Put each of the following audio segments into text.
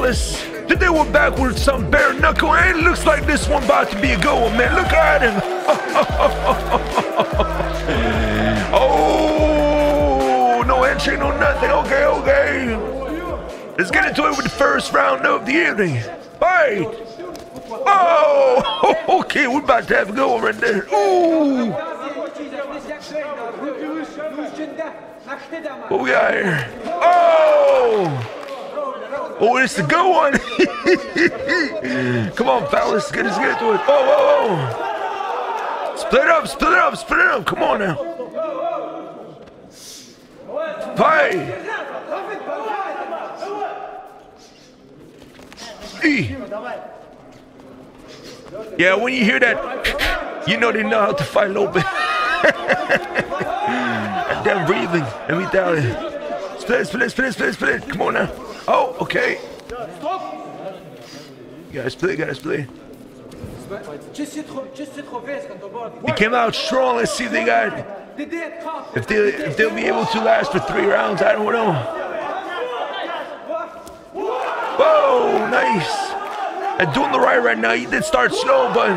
Today we're back with some bare knuckle, and it looks like this one about to be a one, man. Look at him. oh, no entry, no nothing. Okay, okay. Let's get into it with the first round of the evening. Fight. Oh, okay, we're about to have a one right there. Ooh. What we got here? Oh! Oh, it's a good one. Come on, fellas. Get us get to it. Oh, whoa, whoa. Split up, split up, split up. Come on now. Fight. Yeah, when you hear that, you know they know how to fight a little bit. then breathing. Let me tell you. Split, split, split, split, split. Come on now. Oh, okay. Gotta split, you gotta split. They came out strong. Let's see if they got if they if they'll be able to last for three rounds. I don't know. Whoa, nice. And doing the right right now. He did start slow, but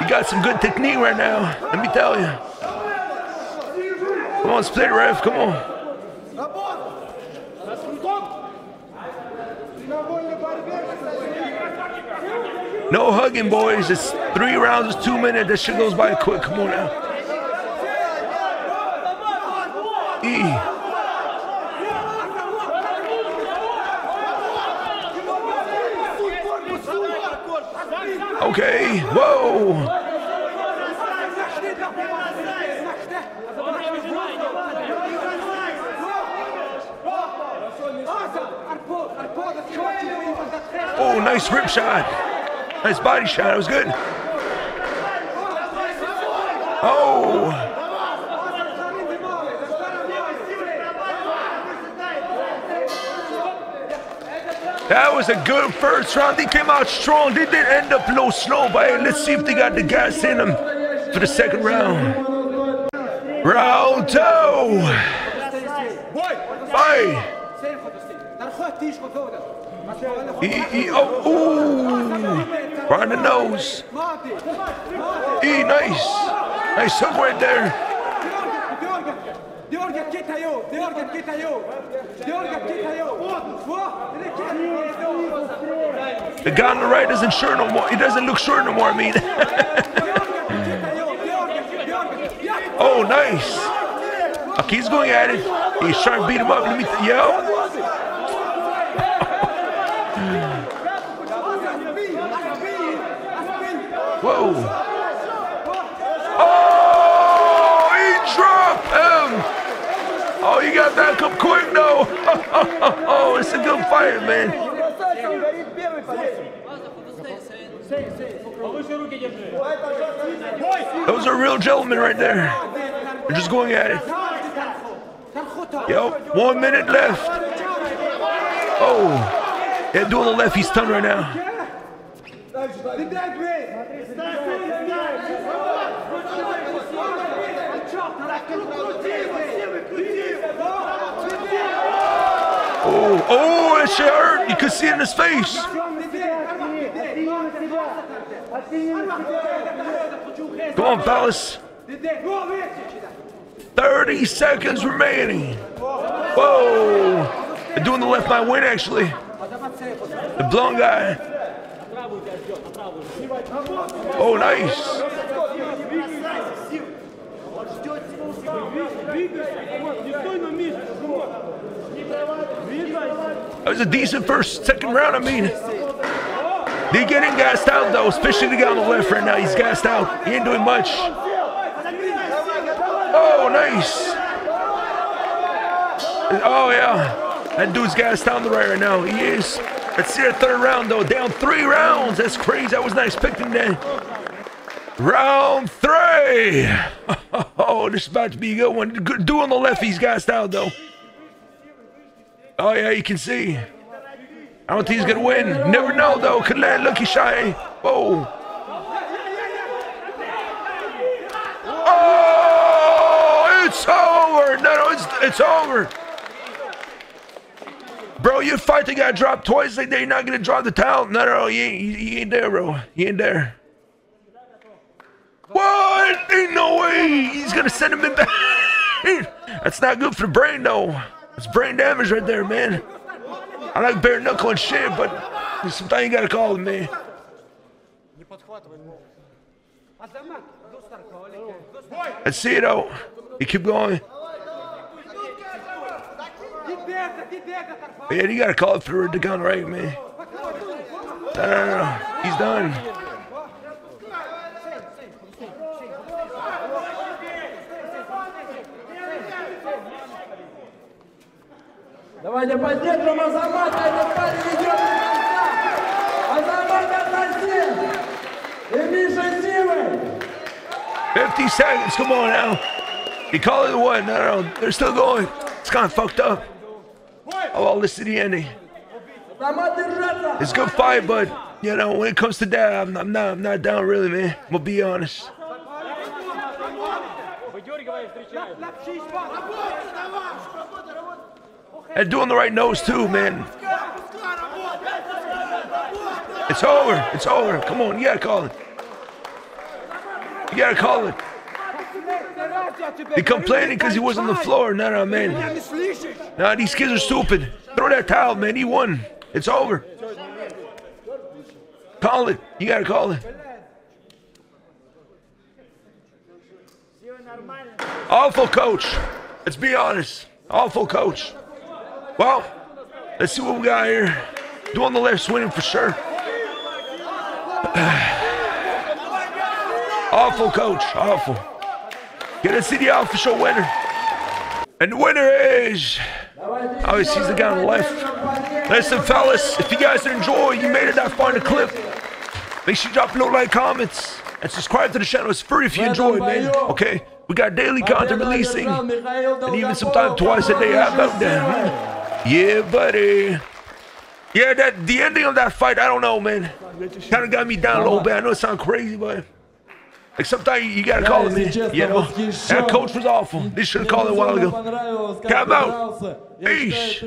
he got some good technique right now. Let me tell you. Come on, split ref. Come on. No hugging, boys. It's three rounds, it's two minutes. That shit goes by quick. Come on now. E. Okay, whoa. Oh, nice rip shot. Nice body shot. It was good. Oh. That was a good first round. They came out strong. They did end up low slow, but let's see if they got the gas in them for the second round. Round two. Fight. E, e, oh, on the nose. E, nice. Nice hook right there. The guy on the right isn't sure no more. He doesn't look sure no more, I mean. oh, nice. Okay, he's going at it. He's trying to beat him up. Let me, yo. Whoa. Oh, he dropped him. Back up quick, though. Oh, it's a good fight, man. That was a real gentleman right there. They're just going at it. Yo, one minute left. Oh, they're doing the lefty stun right now. Oh, oh, it hurt. You could see it in his face. Come on, fellas. 30 seconds remaining. Whoa. They're doing the left line win, actually. The blonde guy. Oh, nice. That was a decent first, second round, I mean. They're getting gassed out though, especially the guy on the left right now. He's gassed out. He ain't doing much. Oh, nice. Oh, yeah. That dude's gassed out on the right right now. He is. Let's see that third round though. Down three rounds. That's crazy. I was not expecting that. Round three. Oh, this is about to be a good one. Good do on the left. He's gassed out though. Oh yeah, you can see. I don't think he's gonna win. Never know though. Could land lucky shy. Whoa. Oh, it's over. No, no, it's it's over. Bro, you fight the guy drop twice like that, you're not gonna drop the towel. No, no, you ain't, you, ain't there, bro. You ain't there. What? Ain't no way. He's gonna send him in back. That's not good for the brain, though. It's brain damage right there, man. I like bare knuckle and shit, but sometimes you gotta call it, man. Let's see it out. You keep going. Man, you gotta call it through the gun right, man. No, no, no. He's done. Давайте поддержим Азамата, этот парень идет до конца. Азамат Атасин и Миша Сивый. 50 seconds. Come on now. You call it what? No, no, they're still going. It's kind of fucked up. Oh, well, listen to the ending. Азамат держаться. It's a good fight, but you know when it comes to that, I'm, I'm not, I'm not down really, man. I'm gonna be honest. And doing the right nose too, man. It's over. It's over. Come on, you gotta call it. You gotta call it. He complaining because he was on the floor. No, no, man. Nah, these kids are stupid. Throw that towel, man. He won. It's over. Call it. You gotta call it. Awful coach. Let's be honest. Awful coach. Well, let's see what we got here. Doing the left's winning for sure. Awful coach. Awful. Get see the official winner. And the winner is. Oh, he's the guy on the left. Listen, fellas, if you guys enjoy, you made it that far in the clip. Make sure you drop a note, like, comments, and subscribe to the channel. It's free if you enjoy, man. Okay? We got daily content releasing, and even sometimes twice a day. How about that? Yeah, buddy. Yeah, that the ending of that fight, I don't know, man. Kind of got me down a little bit. I know it sounds crazy, but like sometimes you gotta call it, man. You know, that coach was awful. They should have called it a while ago. Come out. Peace.